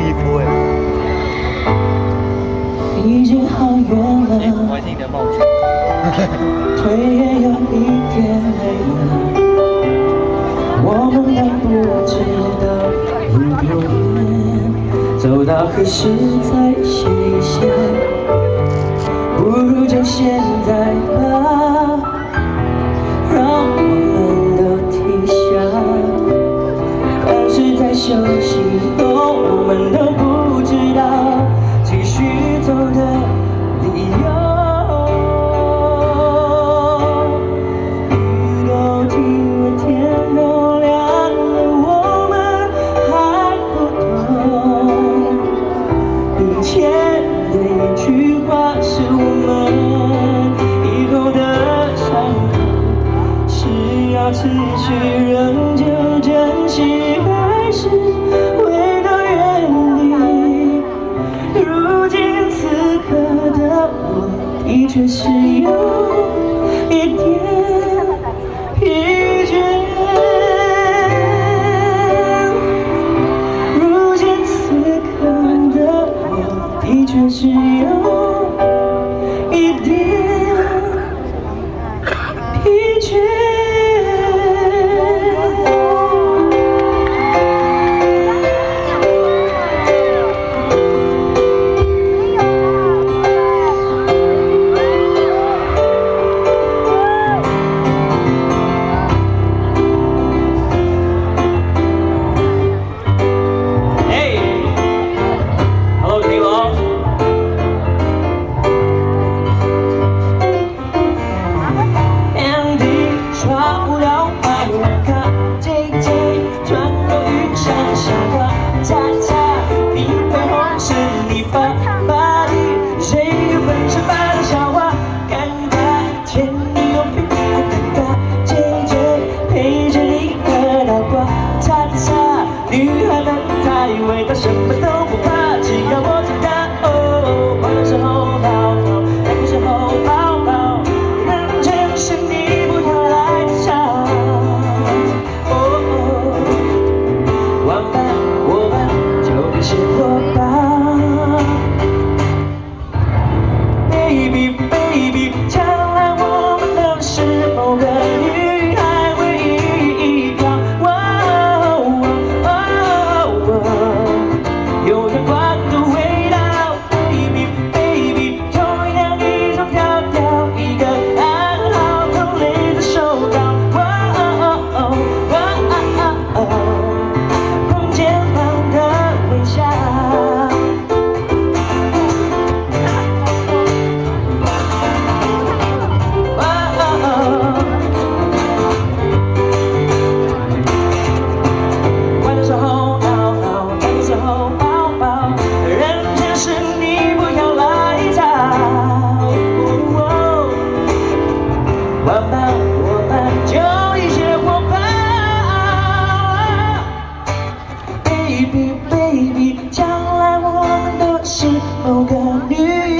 衣服哎。已经好远了，腿也有一点累了。我们还不知道路多远，走到何时才歇一下？不如就现在。前的一句话是我们以后的伤口，是要持续仍旧珍惜，还是回到原地？如今此刻的我，却是遥。Beep. 有个你。